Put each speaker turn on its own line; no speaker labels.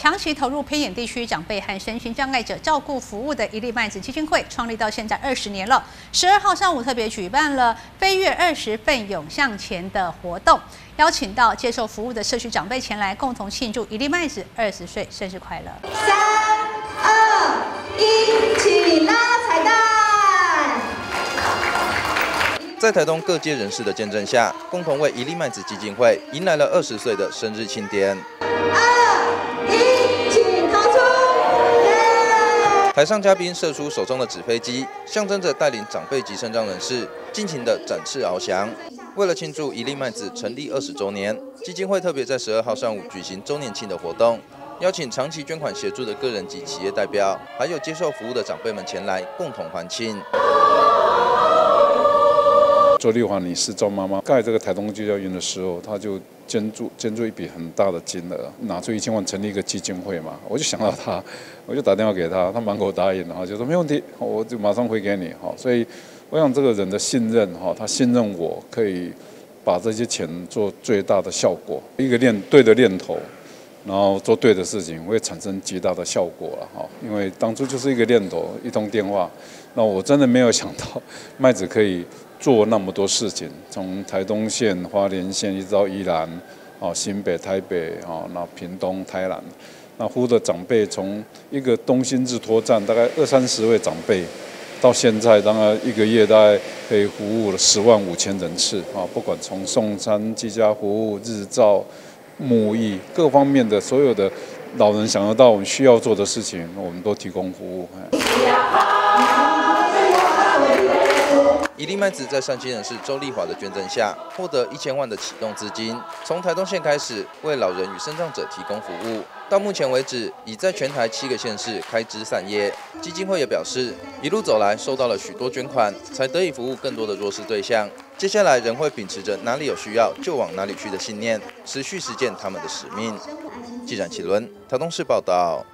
长期投入偏远地区长辈和身心障碍者照顾服务的一粒麦子基金会，创立到现在二十年了。十二号上午特别举办了飞跃二十奋勇向前的活动，邀请到接受服务的社区长辈前来共同庆祝一粒麦子二十岁生日快乐。
三二一，起拉彩蛋！
在台东各界人士的见证下，共同为一粒麦子基金会迎来了二十岁的生日庆典。台上嘉宾射出手中的纸飞机，象征着带领长辈及身障人士尽情的展翅翱翔。为了庆祝一粒麦子成立二十周年，基金会特别在十二号上午举行周年庆的活动，邀请长期捐款协助的个人及企业代表，还有接受服务的长辈们前来共同欢庆。
周丽华女士周妈妈盖这个台东居教院的时候，她就捐助捐助一笔很大的金额，拿出一千万成立一个基金会嘛。我就想到她，我就打电话给她，她满口答应，然后就说没问题，我就马上回给你。哈，所以我想这个人的信任，哈，他信任我可以把这些钱做最大的效果。一个念对的念头，然后做对的事情，会产生极大的效果了。哈，因为当初就是一个念头，一通电话，那我真的没有想到麦子可以。做那么多事情，从台东县、花莲县一直到宜兰，哦，新北、台北，哦，那屏东、台南，那服务的长辈从一个东兴日托站，大概二三十位长辈，到现在，当然一个月大概可以服务了十万五千人次，啊，不管从送餐、居家服务、日照、沐浴各方面的所有的老人想得到我们需要做的事情，我们都提供服务。
一粒麦子在善心人士周丽华的捐赠下，获得一千万的启动资金，从台东县开始为老人与身障者提供服务。到目前为止，已在全台七个县市开枝散叶。基金会也表示，一路走来收到了许多捐款，才得以服务更多的弱势对象。接下来仍会秉持着哪里有需要就往哪里去的信念，持续实践他们的使命。记者启伦，台东市报道。